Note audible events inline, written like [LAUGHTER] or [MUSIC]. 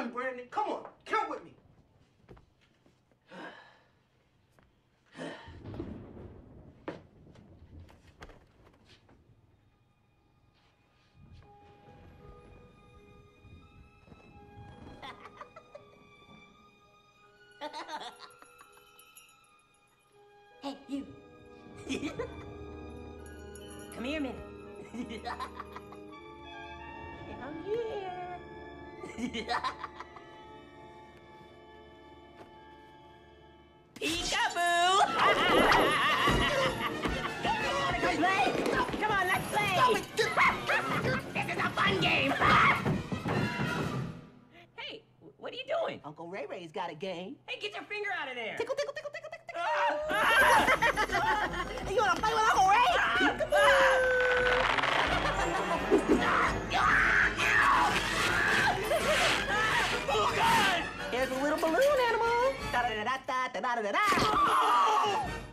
time, Brandon. Come on, count with me. [LAUGHS] hey, you. [LAUGHS] Come here, man. [LAUGHS] I'm here. What are you doing? Uncle Ray Ray's got a game. Hey, get your finger out of there! Tickle, tickle, tickle, tickle, tickle, tickle. Ah! [LAUGHS] you wanna play with Uncle Ray? Oh, God! Here's a little balloon animal. Da da da da da da da da.